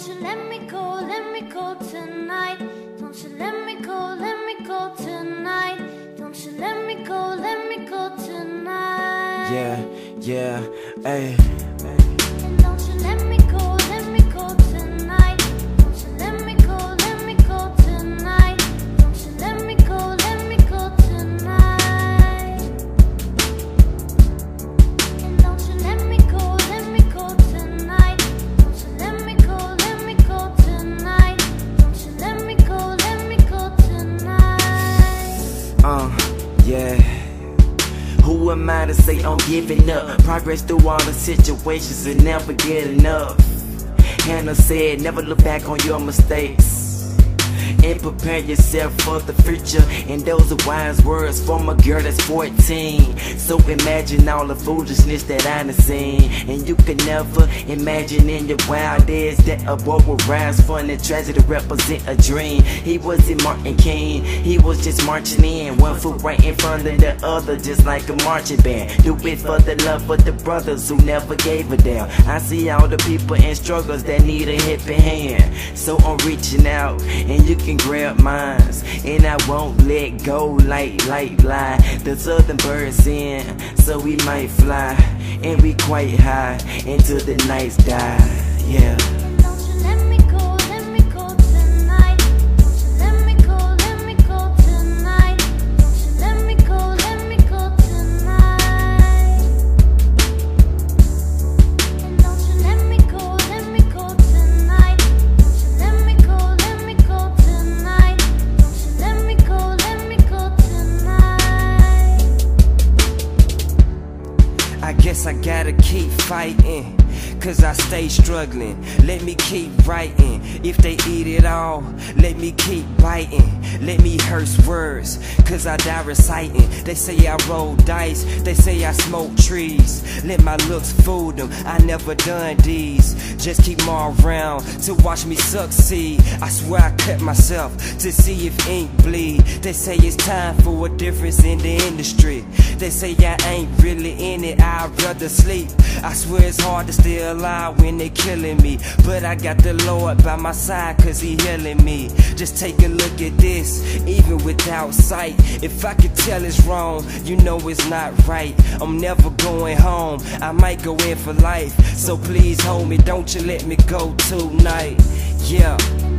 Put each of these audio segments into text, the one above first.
Don't you let me go, let me go tonight. Don't you let me go, let me go tonight. Don't you let me go, let me go tonight. Yeah, yeah, ayy. Yeah. Who am I to say I'm giving up? Progress through all the situations and never get enough. Hannah said, never look back on your mistakes. And prepare yourself for the future. And those are wise words from a girl that's 14. So imagine all the foolishness that I done seen. And you can never imagine in your wildest that a boy would rise from the tragedy represent a dream. He wasn't Martin King, he was just marching in. One foot right in front of the other, just like a marching band. Do it for the love of the brothers who never gave a damn. I see all the people in struggles that need a helping hand. So I'm reaching out, and you can grab mines. And I won't let go like lifeline. The southern birds in, so we might fly. And we quite high until the nights die, Yeah. I gotta keep fighting. Cause I stay struggling. Let me keep writing. If they eat it all, let me keep biting. Let me hearse words. Cause I die reciting. They say I roll dice. They say I smoke trees. Let my looks fool them. I never done these. Just keep 'em all around to watch me succeed. I swear I cut myself to see if ink bleed. They say it's time for a difference in the industry. They say I ain't really in it, I'd rather sleep. I swear it's hard to when they killing me. But I got the Lord by my side cause he healing me. Just take a look at this, even without sight. If I could tell it's wrong, you know it's not right. I'm never going home, I might go in for life. So please hold me, don't you let me go tonight. Yeah.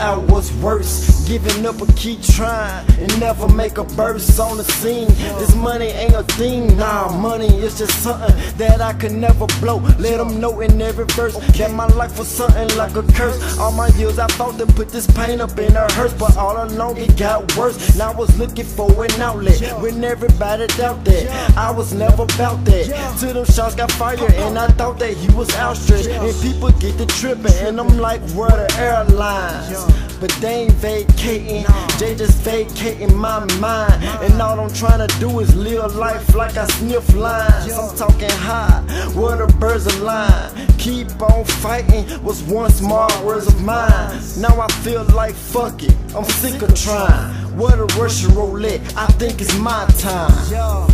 Out what's worse. Giving up or keep trying and never make a burst on the scene. This money ain't a thing, nah, money is just something that I could never blow. Let them know in every verse that my life was something like a curse. All my years I thought to put this pain up in a hearse, but all along it got worse. Now I was looking for an outlet when everybody doubt that. I was never about that. Till them shots got fired and I thought that he was outstretched. And people get to tripping and I'm like, where the airlines? But they ain't vacating, they just vacating my mind. And all I'm trying to do is live life like I sniff lines. I'm talking high, where the birds lying. Keep on fighting was once more words of mine. Now I feel like fuck it, I'm sick of trying. Where the Russian roulette, I think it's my time.